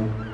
Amen.